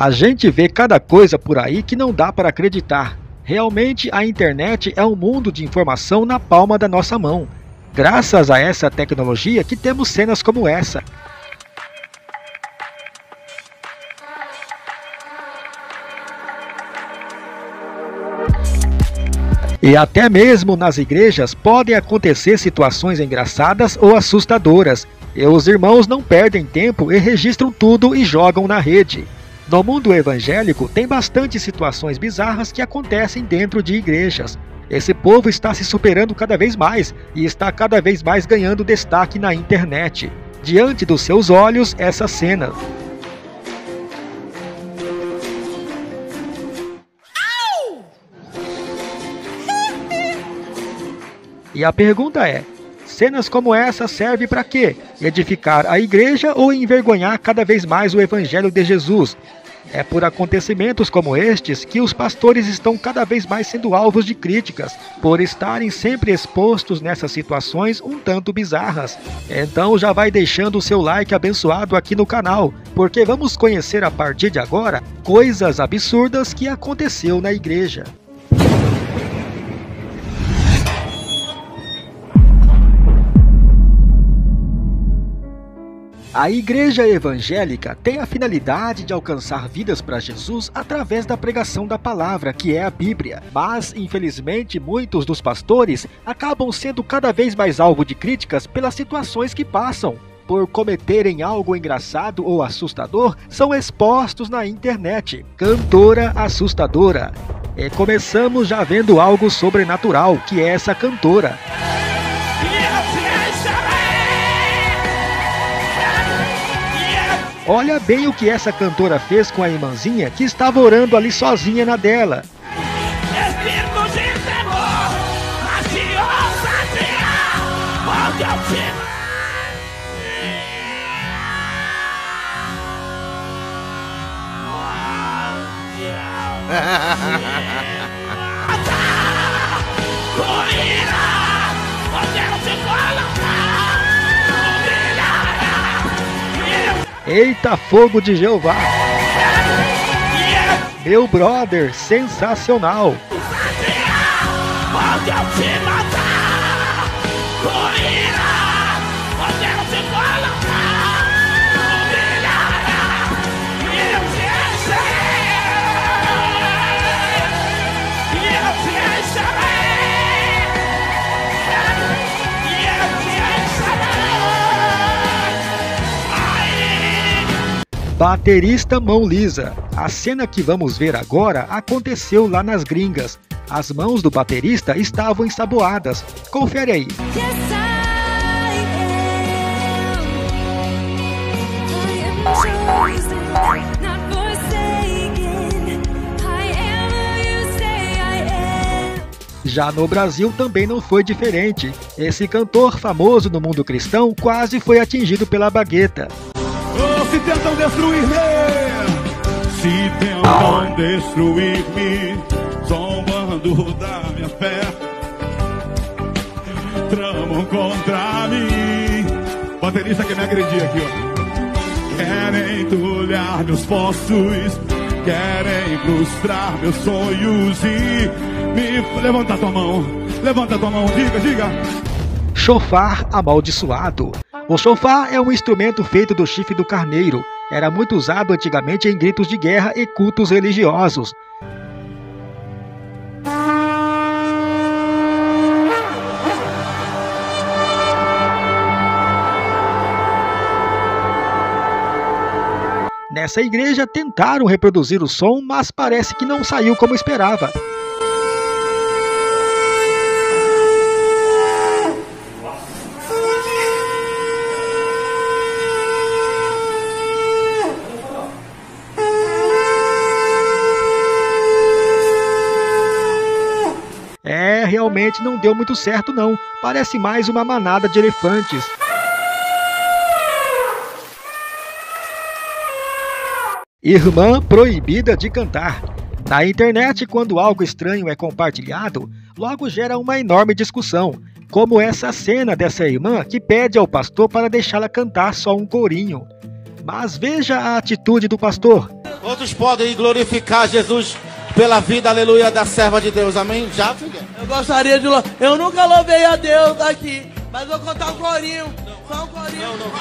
A gente vê cada coisa por aí que não dá para acreditar. Realmente a internet é um mundo de informação na palma da nossa mão. Graças a essa tecnologia que temos cenas como essa. E até mesmo nas igrejas podem acontecer situações engraçadas ou assustadoras, e os irmãos não perdem tempo e registram tudo e jogam na rede. No mundo evangélico, tem bastante situações bizarras que acontecem dentro de igrejas. Esse povo está se superando cada vez mais e está cada vez mais ganhando destaque na internet. Diante dos seus olhos, essa cena. E a pergunta é: cenas como essa servem para quê? Edificar a igreja ou envergonhar cada vez mais o evangelho de Jesus? É por acontecimentos como estes que os pastores estão cada vez mais sendo alvos de críticas, por estarem sempre expostos nessas situações um tanto bizarras. Então já vai deixando o seu like abençoado aqui no canal, porque vamos conhecer a partir de agora coisas absurdas que aconteceu na igreja. A igreja evangélica tem a finalidade de alcançar vidas para Jesus através da pregação da palavra, que é a Bíblia. Mas, infelizmente, muitos dos pastores acabam sendo cada vez mais alvo de críticas pelas situações que passam. Por cometerem algo engraçado ou assustador, são expostos na internet. Cantora assustadora. E começamos já vendo algo sobrenatural, que é essa cantora. Olha bem o que essa cantora fez com a irmãzinha que estava orando ali sozinha na dela. Eita fogo de Jeová! Meu brother, sensacional! Baterista Mão Lisa. A cena que vamos ver agora aconteceu lá nas gringas. As mãos do baterista estavam ensaboadas. Confere aí. Já no Brasil também não foi diferente. Esse cantor famoso no mundo cristão quase foi atingido pela bagueta se tentam destruir-me, se tentam destruir-me, zombando da minha fé, tramam contra mim. Baterista que me agredir aqui, ó. Querem entulhar meus poços, querem frustrar meus sonhos e me. Levanta tua mão, levanta tua mão, diga, diga. Chofar amaldiçoado. O chofar é um instrumento feito do chifre do carneiro. Era muito usado antigamente em gritos de guerra e cultos religiosos. Nessa igreja tentaram reproduzir o som, mas parece que não saiu como esperava. Realmente não deu muito certo não. Parece mais uma manada de elefantes. Irmã proibida de cantar. Na internet, quando algo estranho é compartilhado, logo gera uma enorme discussão, como essa cena dessa irmã que pede ao pastor para deixá-la cantar só um corinho. Mas veja a atitude do pastor. Outros podem glorificar Jesus pela vida, aleluia, da serva de Deus. Amém? Já, filha? Eu gostaria de louvar. Eu nunca louvei a Deus aqui, mas vou contar um corinho. Só um corinho. Não, não,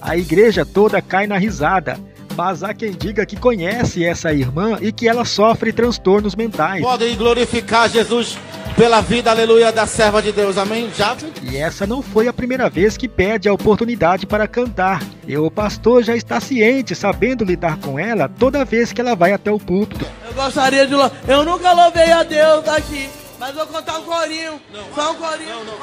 A igreja toda cai na risada. Mas há quem diga que conhece essa irmã e que ela sofre transtornos mentais. Podem glorificar Jesus pela vida, aleluia, da serva de Deus. Amém? Já? E essa não foi a primeira vez que pede a oportunidade para cantar. E o pastor já está ciente, sabendo lidar com ela toda vez que ela vai até o púlpito. Eu gostaria de louvar. Eu nunca louvei a Deus aqui, mas vou contar um corinho. Não, Só um corinho. Não, não,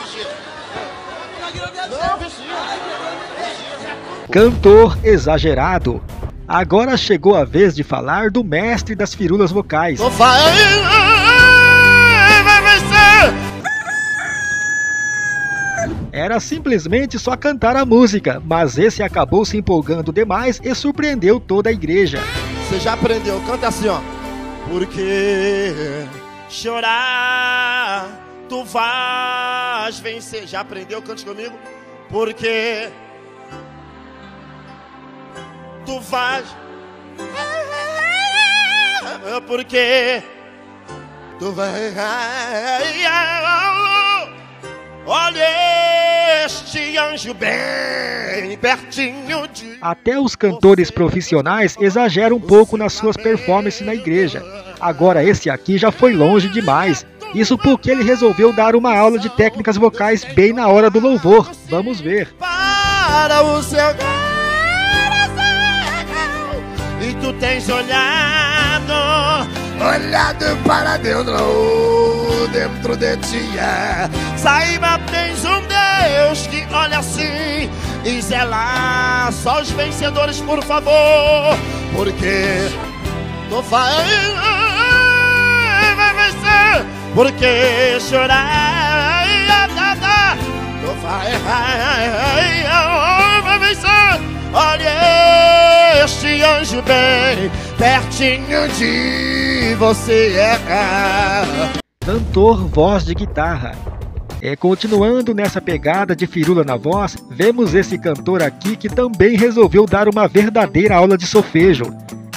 Cantor exagerado. Agora chegou a vez de falar do mestre das firulas vocais. Era simplesmente só cantar a música, mas esse acabou se empolgando demais e surpreendeu toda a igreja. Você já aprendeu, canta assim, ó. Porque chorar tu vais vencer. Já aprendeu? Cante comigo. Porque tu vais. Porque tu vais. Olha este anjo bem pertinho de. Até os cantores profissionais exageram um pouco nas suas performances na igreja. Agora esse aqui já foi longe demais. Isso porque ele resolveu dar uma aula de técnicas vocais bem na hora do louvor. Vamos ver. Para o seu e tu tens olhado, olhado para Deus dentro de ti. É. Saiba, tens um Deus que olha assim e zela só os vencedores, por favor, porque tu vai, vai vencer, porque chorar, tu vai, vai vencer. Olha este anjo bem pertinho de você. Cantor voz de guitarra. É, continuando nessa pegada de firula na voz, vemos esse cantor aqui que também resolveu dar uma verdadeira aula de solfejo.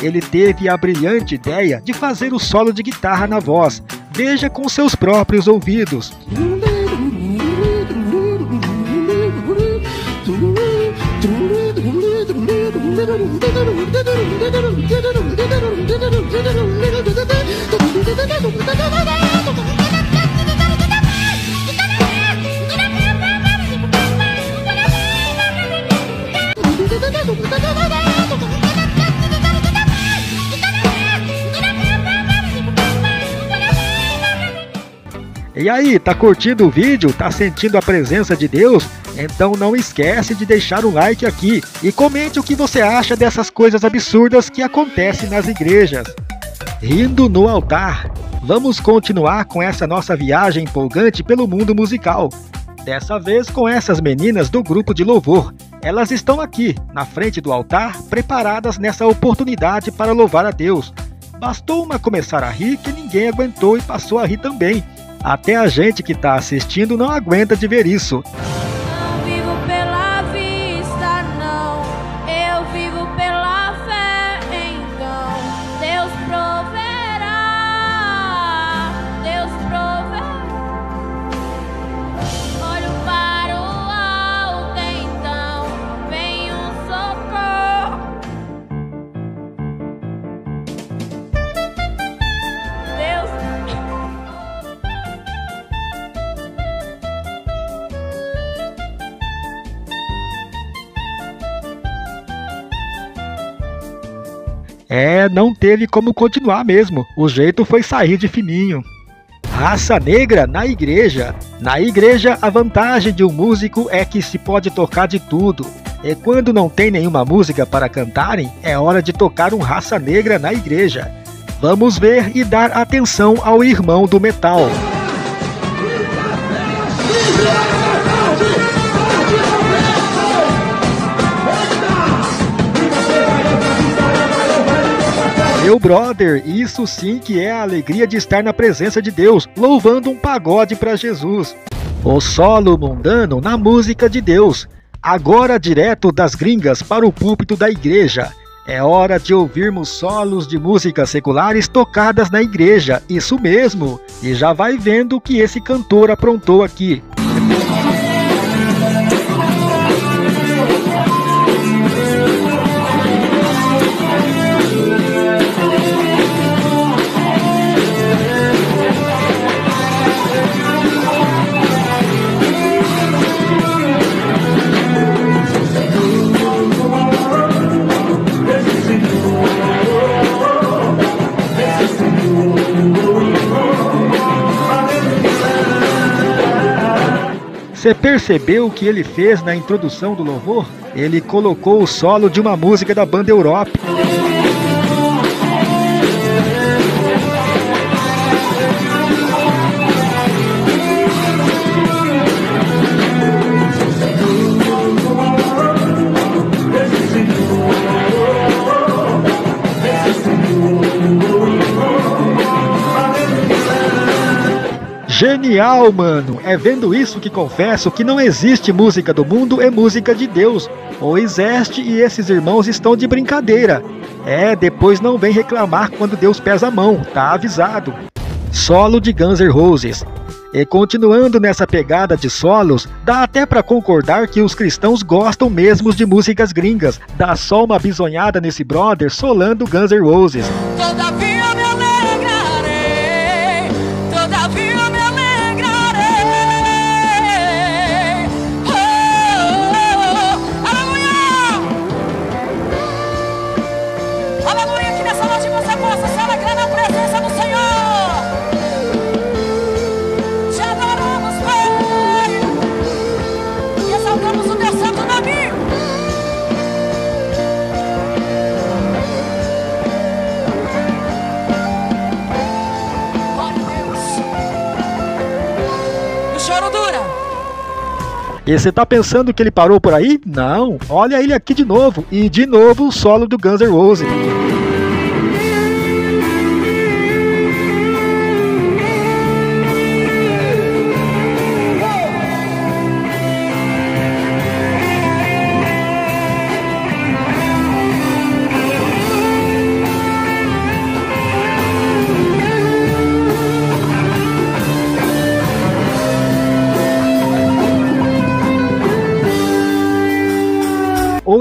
Ele teve a brilhante ideia de fazer o solo de guitarra na voz. Veja com seus próprios ouvidos. E aí, tá curtindo o vídeo? Tá sentindo a presença de Deus? Então não esquece de deixar um like aqui e comente o que você acha dessas coisas absurdas que acontecem nas igrejas. Rindo no altar. Vamos continuar com essa nossa viagem empolgante pelo mundo musical. Dessa vez com essas meninas do grupo de louvor. Elas estão aqui, na frente do altar, preparadas nessa oportunidade para louvar a Deus. Bastou uma começar a rir que ninguém aguentou e passou a rir também. Até a gente que está assistindo não aguenta de ver isso. Não teve como continuar mesmo. O jeito foi sair de fininho. Raça negra na igreja. Na igreja, a vantagem de um músico é que se pode tocar de tudo. E quando não tem nenhuma música para cantarem, é hora de tocar um raça negra na igreja. Vamos ver e dar atenção ao irmão do metal. Meu brother, isso sim que é a alegria de estar na presença de Deus, louvando um pagode para Jesus. O solo mundano na música de Deus, agora direto das gringas para o púlpito da igreja. É hora de ouvirmos solos de músicas seculares tocadas na igreja, isso mesmo. E já vai vendo o que esse cantor aprontou aqui. Você percebeu o que ele fez na introdução do louvor? Ele colocou o solo de uma música da banda Europe. Genial, mano! É vendo isso que confesso que não existe música do mundo é música de Deus. Ou existe e esses irmãos estão de brincadeira. É, depois não vem reclamar quando Deus pesa a mão, tá avisado. Solo de Guns N' Roses. E continuando nessa pegada de solos, dá até para concordar que os cristãos gostam mesmo de músicas gringas. Dá só uma bisonhada nesse brother solando Guns N' Roses. E você tá pensando que ele parou por aí? Não, olha ele aqui de novo. E de novo o solo do Guns N' Roses.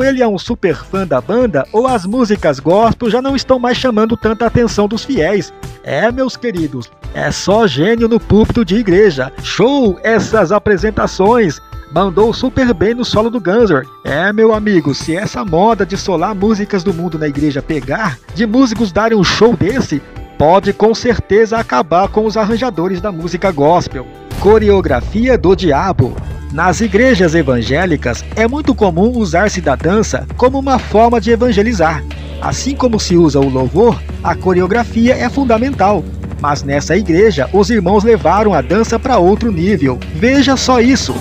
Ele é um super fã da banda, ou as músicas gospel já não estão mais chamando tanta atenção dos fiéis. É, meus queridos, é só gênio no púlpito de igreja. Show essas apresentações! Mandou super bem no solo do Gunsor. É, meu amigo, se essa moda de solar músicas do mundo na igreja pegar, de músicos darem um show desse, pode com certeza acabar com os arranjadores da música gospel. Coreografia do Diabo nas igrejas evangélicas é muito comum usar-se da dança como uma forma de evangelizar. Assim como se usa o louvor, a coreografia é fundamental. Mas nessa igreja, os irmãos levaram a dança para outro nível. Veja só isso!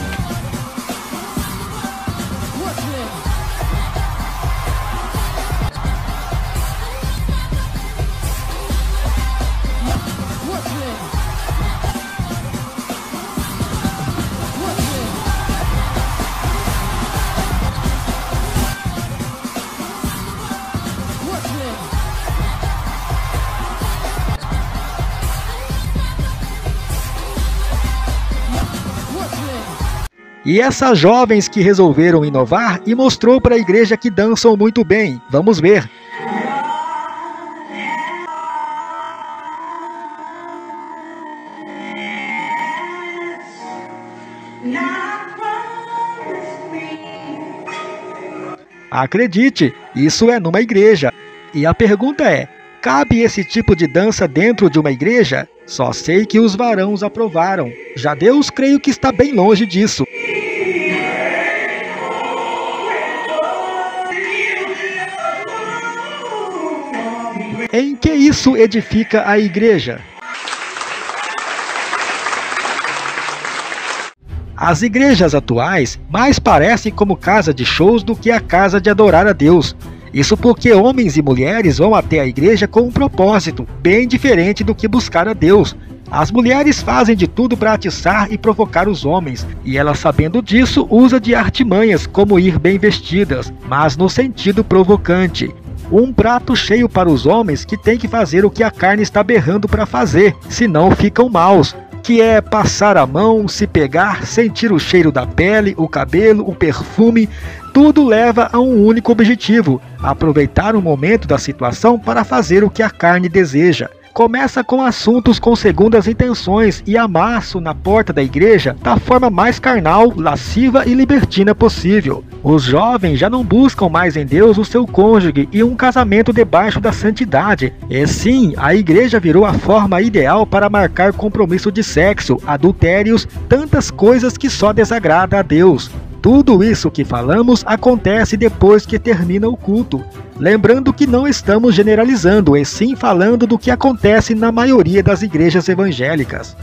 E essas jovens que resolveram inovar e mostrou para a igreja que dançam muito bem. Vamos ver. Acredite, isso é numa igreja. E a pergunta é: cabe esse tipo de dança dentro de uma igreja? Só sei que os varãos aprovaram. Já Deus creio que está bem longe disso. Que isso edifica a igreja? As igrejas atuais mais parecem como casa de shows do que a casa de adorar a Deus. Isso porque homens e mulheres vão até a igreja com um propósito bem diferente do que buscar a Deus. As mulheres fazem de tudo para atiçar e provocar os homens, e ela sabendo disso usa de artimanhas como ir bem vestidas, mas no sentido provocante. Um prato cheio para os homens que tem que fazer o que a carne está berrando para fazer, senão ficam maus, que é passar a mão, se pegar, sentir o cheiro da pele, o cabelo, o perfume, tudo leva a um único objetivo: aproveitar o momento da situação para fazer o que a carne deseja começa com assuntos com segundas intenções e amasso na porta da igreja da forma mais carnal, lasciva e libertina possível. Os jovens já não buscam mais em Deus o seu cônjuge e um casamento debaixo da santidade. E sim, a igreja virou a forma ideal para marcar compromisso de sexo, adultérios, tantas coisas que só desagrada a Deus. Tudo isso que falamos acontece depois que termina o culto. Lembrando que não estamos generalizando, e sim falando do que acontece na maioria das igrejas evangélicas.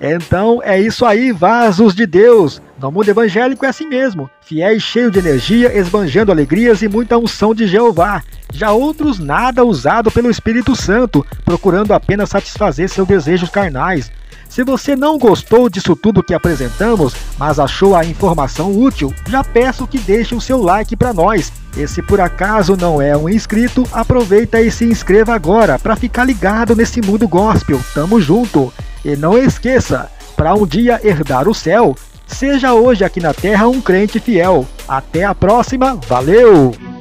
Então é isso aí, vasos de Deus. No mundo evangélico é assim mesmo: fiéis cheios de energia, esbanjando alegrias e muita unção de Jeová. Já outros, nada usado pelo Espírito Santo, procurando apenas satisfazer seus desejos carnais. Se você não gostou disso tudo que apresentamos, mas achou a informação útil, já peço que deixe o seu like para nós. E se por acaso não é um inscrito, aproveita e se inscreva agora para ficar ligado nesse mundo gospel. Tamo junto! E não esqueça, para um dia herdar o céu, seja hoje aqui na terra um crente fiel. Até a próxima, valeu!